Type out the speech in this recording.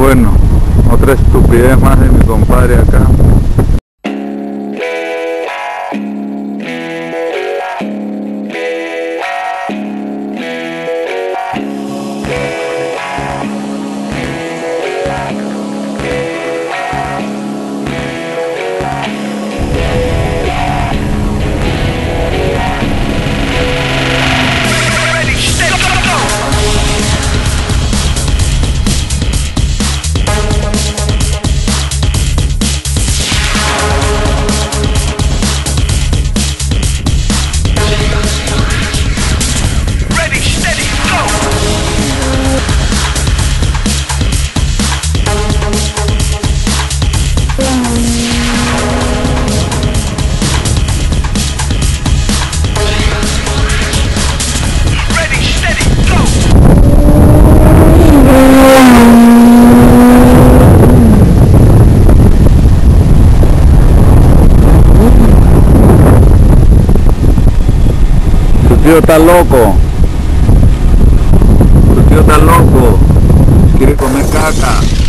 Bueno, otra estupidez más de mi compadre acá. θείο Ταλόκο του θείο Ταλόκο σκύρικο με κάκα